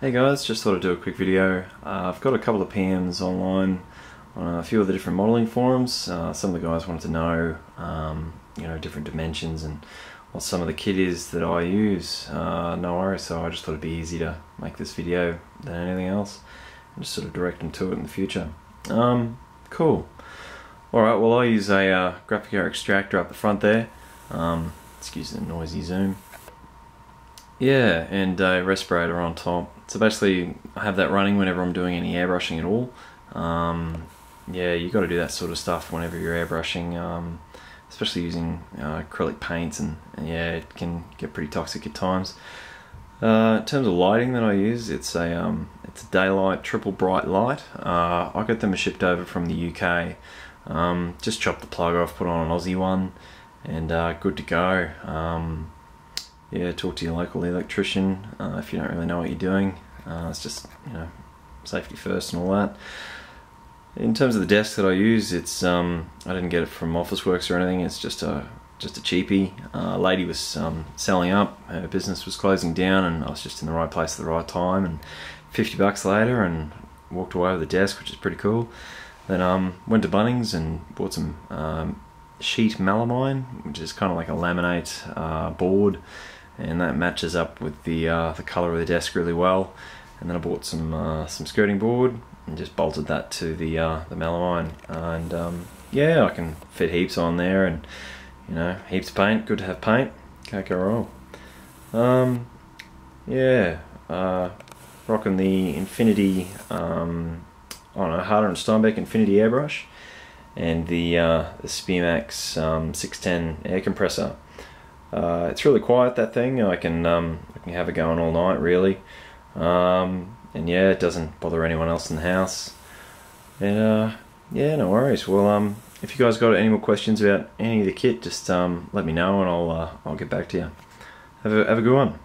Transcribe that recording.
Hey guys, just thought I'd do a quick video. Uh, I've got a couple of PMs online on a few of the different modelling forums. Uh, some of the guys wanted to know, um, you know, different dimensions and what some of the kit is that I use. Uh, no worries, so I just thought it'd be easy to make this video than anything else and just sort of direct them to it in the future. Um, cool. Alright, well I use a uh, graphic air extractor up the front there. Um, excuse the noisy zoom. Yeah, and a respirator on top. So basically, I have that running whenever I'm doing any airbrushing at all. Um, yeah, you got to do that sort of stuff whenever you're airbrushing, um, especially using uh, acrylic paints, and, and, yeah, it can get pretty toxic at times. Uh, in terms of lighting that I use, it's a um, it's a daylight triple bright light. Uh, I got them shipped over from the UK. Um, just chopped the plug off, put on an Aussie one, and uh, good to go. Um, yeah, talk to your local electrician uh, if you don't really know what you're doing. Uh, it's just you know safety first and all that. In terms of the desk that I use, it's um, I didn't get it from Officeworks or anything. It's just a just a cheapie. Uh, a lady was um, selling up. Her business was closing down, and I was just in the right place at the right time. And 50 bucks later, and walked away with the desk, which is pretty cool. Then um, went to Bunnings and bought some um, sheet melamine, which is kind of like a laminate uh, board and that matches up with the uh, the color of the desk really well. And then I bought some uh, some skirting board and just bolted that to the uh, the melamine, and um, yeah, I can fit heaps on there, and you know, heaps of paint. Good to have paint. Can't go wrong. Um, yeah, uh, rocking the Infinity. Um, I don't know, Harder and Steinbeck Infinity airbrush, and the uh, the Sparmax um, 610 air compressor. Uh, it's really quiet that thing. I can um, I can have it going all night really, um, and yeah, it doesn't bother anyone else in the house. And uh, yeah, no worries. Well, um, if you guys got any more questions about any of the kit, just um, let me know and I'll uh, I'll get back to you. Have a have a good one.